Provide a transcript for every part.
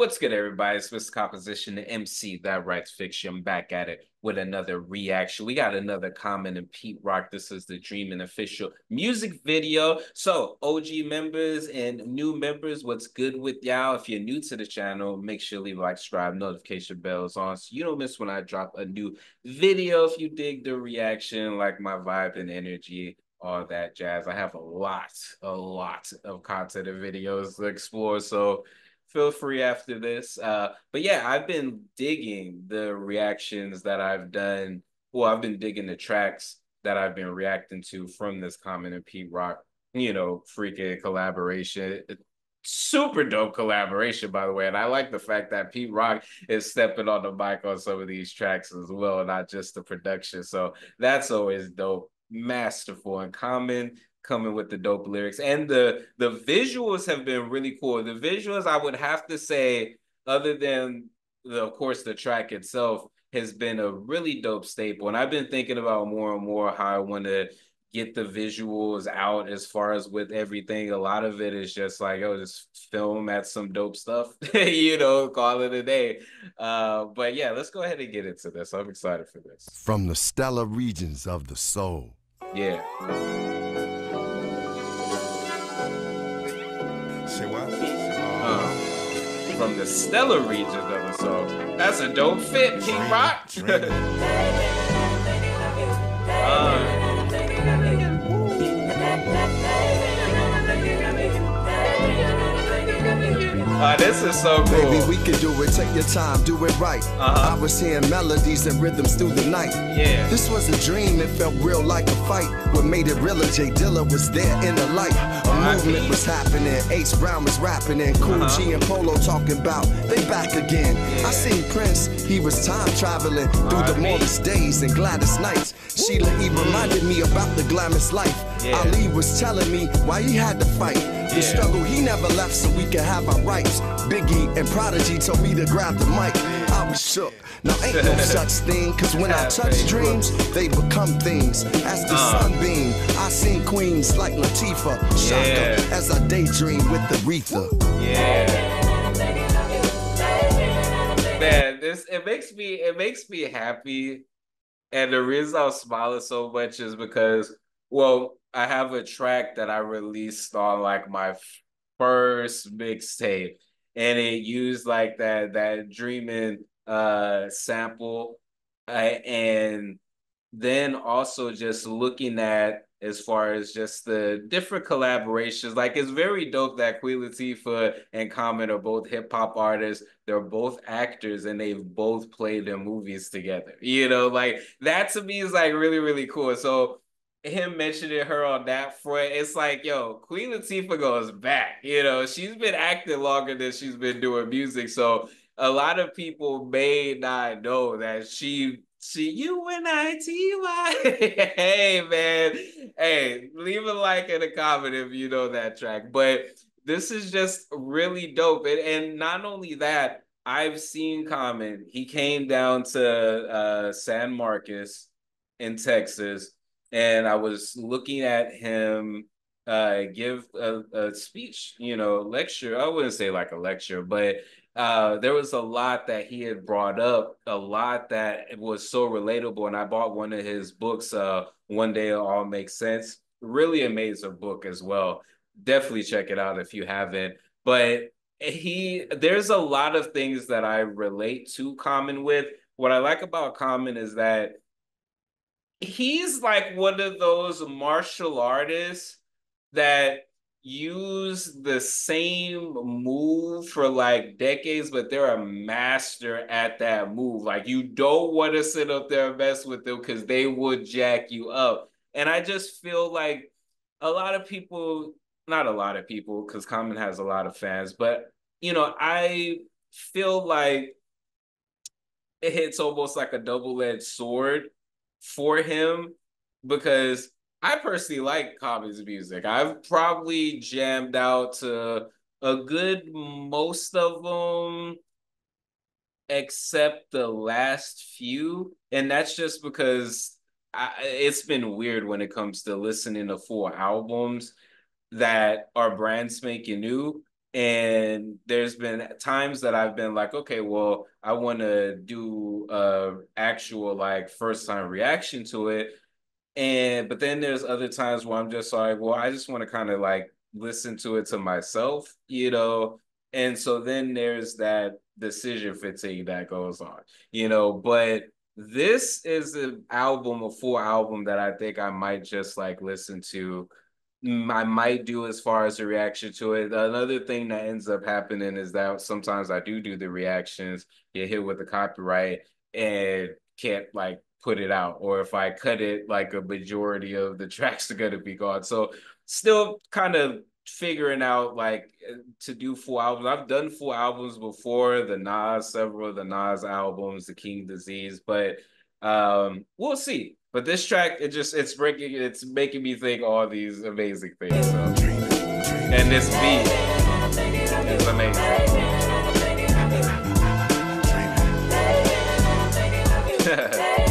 What's good, everybody? It's Mr. Composition, the MC that writes fiction. back at it with another reaction. We got another Common and Pete Rock. This is the Dreaming official music video. So, OG members and new members, what's good with y'all? If you're new to the channel, make sure leave a like, subscribe, notification bells on so you don't miss when I drop a new video. If you dig the reaction, like my vibe and energy, all that jazz. I have a lot, a lot of content and videos to explore. So, feel free after this. Uh, but yeah, I've been digging the reactions that I've done. Well, I've been digging the tracks that I've been reacting to from this Common and Pete Rock, you know, freaking collaboration. Super dope collaboration, by the way. And I like the fact that Pete Rock is stepping on the mic on some of these tracks as well, not just the production. So that's always dope. Masterful and common coming with the dope lyrics. And the the visuals have been really cool. The visuals i would have to say other than the, of course the track itself has been a really dope staple. And i've been thinking about more and more how i want to get the visuals out as far as with everything. A lot of it is just like oh just film at some dope stuff you know call it a day. Uh but yeah let's go ahead and get into this. I'm excited for this. From the stellar regions of the soul. Yeah Say what? Uh, from the stellar regions of the soul. That's a dope fit, King Rock. uh, Uh, this is so cool. Baby, we can do it. Take your time, do it right. Uh-huh. I was hearing melodies and rhythms through the night. Yeah. This was a dream. It felt real like a fight. What made it realer? J Dilla was there in the light. A movement was happening. H Brown was rapping, and Kool uh-huh. G and Polo talking about they back again. Yeah. I seen Prince. He was time traveling through the Morris days and Gladys Knights. Sheila E reminded me about the glamorous life. Yeah. Ali was telling me why he had to fight. The yeah. struggle he never left so we can have our rights. Biggie and Prodigy told me to grab the mic. Shook. Now ain't no such thing, cause when I touch dreams, they become things. As the uh. sunbeam, I seen queens like Latifah, Chaka, yeah. as I daydream with the Aretha. Yeah. Man, this it makes me it makes me happy. And the reason I'm smiling so much is because, well, I have a track that I released on like my first mixtape, and it used like that that dreaming uh sample, uh, and then also just looking at as far as just the different collaborations. Like it's very dope that Queen Latifah and Common are both hip hop artists. They're both actors and they've both played in movies together. You know, like that to me is like really, really cool. So him mentioning her on that front, it's like, yo, Queen Latifah goes back. You know, she's been acting longer than she's been doing music. So a lot of people may not know that she she U N I T Y. hey man, hey, leave a like and a comment if you know that track. But this is just really dope. And, and not only that, I've seen Common. He came down to uh, San Marcos in Texas and I was looking at him uh, give a, a, speech, you know, lecture. I wouldn't say like a lecture, but uh, there was a lot that he had brought up, a lot that was so relatable. And I bought one of his books, uh, One Day It All Makes Sense. Really amazing book as well. Definitely check it out if you haven't. But he, there's a lot of things that I relate to Common with. What I like about Common is that he's like one of those martial artists that use the same move for like decades, but they're a master at that move. Like you don't want to sit up there and mess with them because they would jack you up. And I just feel like a lot of people, not a lot of people, because Common has a lot of fans, but you know, I feel like it hits almost like a double-edged sword for him because I personally like Common's music. I've probably jammed out to a good most of them except the last few and that's just because I, it's been weird when it comes to listening to full albums that are brand spanking new And there's been times that I've been like, okay, well, I want to do a actual like first time reaction to it. And but then there's other times where I'm just like, well, I just want to kind of like listen to it to myself, you know. And so then there's that decision fatigue that goes on, you know. But this is an album, a full album that I think I might just like listen to. Mm, I might do as far as a reaction to it. Another thing that ends up happening is that sometimes I do do the reactions, get hit with the copyright, and can't like put it out. Or if I cut it, like a majority of the tracks are gonna be gone. So still kind of figuring out like to do full albums. I've done full albums before, the Nas, several of the Nas albums, the King's Disease, but um we'll see. But this track, it just it's breaking, it's making me think all these amazing things. So. And this beat is amazing.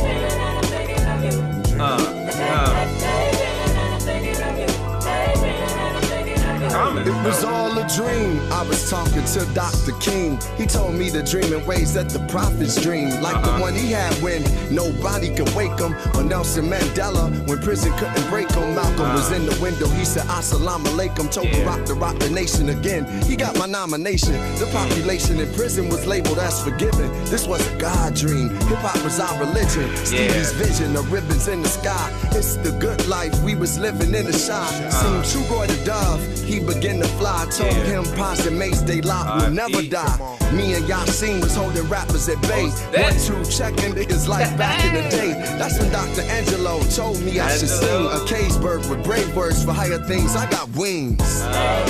It was all a dream. I was talking to Dr. King. He told me to dream in ways that the prophets dream, like uh-huh. the one he had when nobody could wake him. Or Nelson Mandela when prison couldn't break him. Malcolm uh-huh. was in the window. He said, Assalamu alaikum. Told yeah. Rock to rock the nation again. He got my nomination. The population in prison was labeled as forgiven. This was a God dream. Hip hop was our religion. Stevie's yeah. vision, the ribbons in the sky. It's the good life we was living in the. Uh-huh. Seen Trugoy the Dove. He began to fly. Told yeah. him Pos and Mase, they lock will never die. Me and Yasiin was holding rappers at bay. One, two, check into his life back in the day. That's when Dr. Angelou told me I should sing a Caseburg with brave words for higher things. I got wings. Uh,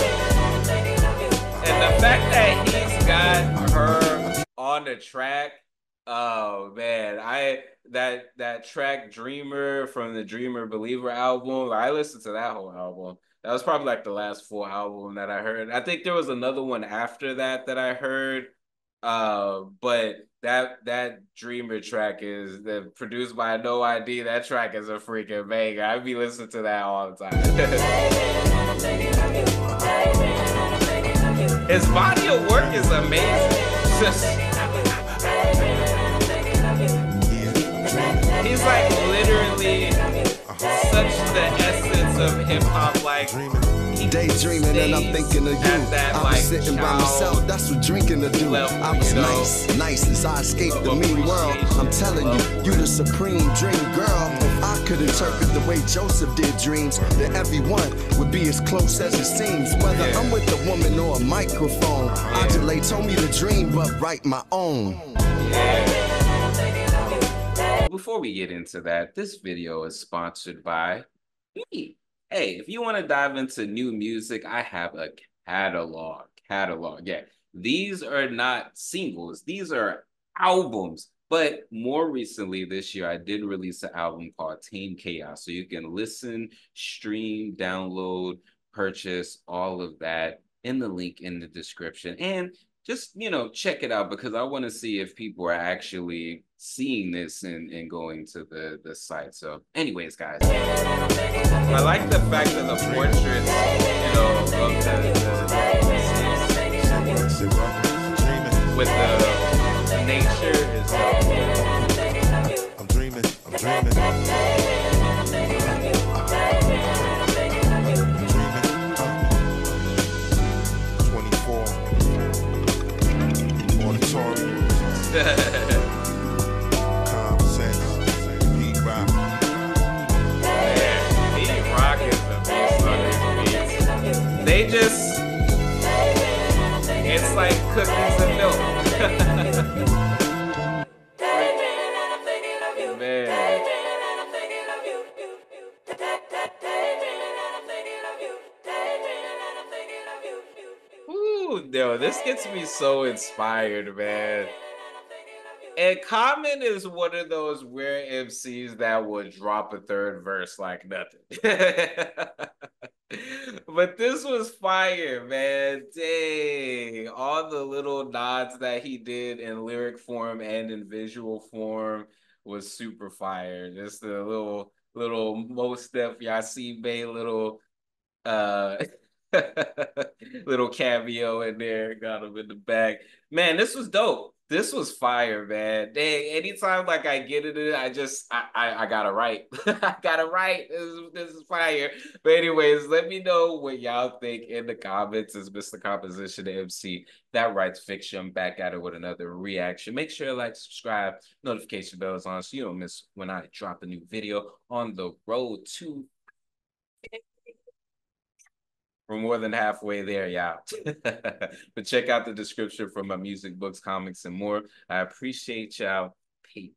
and the fact that he's got her on the track, oh man, I that that track Dreamer from the Dreamer Believer album, I listened to that whole album. That was probably like the last full album that I heard. I think there was another one after that that I heard. Uh, but that that Dreamer track is the produced by No ID. That track is a freaking banger. I be listening to that all the time. His body of work is amazing. Just, hip hop, like. Daydreaming and I'm thinking of you. That, I was like, sitting by myself, that's what drinking to do. Level, I was nice, nice as I escaped the mean world. I'm telling you, you the supreme dream girl. If I could interpret the way Joseph did dreams, then everyone would be as close as it seems. Whether yeah. I'm with a woman or a microphone, yeah. Adelaide told me to dream but write my own. Yeah. Before we get into that, this video is sponsored by me. Hey, if you want to dive into new music, I have a catalog. Catalog. Yeah. These are not singles, these are albums. But more recently this year, I did release an album called Tame Chaos. So you can listen, stream, download, purchase all of that in the link in the description. And just you know check it out because I want to see if people are actually seeing this and, and going to the the site. So, anyways, guys, I like the fact that the portraits, you know, of the, the with the nature is. I'm dreaming. I'm dreaming. This gets me so inspired, man. And Common is one of those rare MCs that would drop a third verse like nothing. but this was fire, man. Dang. All the little nods that he did in lyric form and in visual form was super fire. Just the little little Mos Def Yasiin Bey little uh Little cameo in there, got him in the back. Man, this was dope. This was fire, man. Dang, anytime like I get it, I just I I, I gotta write. I gotta write. This is, this is fire. But anyways, let me know what y'all think in the comments. Is Mr. Composition MC that writes fiction back at it with another reaction. Make sure to like, subscribe, notification bells on so you don't miss when I drop a new video on the road to we're more than halfway there, y'all. but check out the description for my music, books, comics, and more. I appreciate y'all. Peace.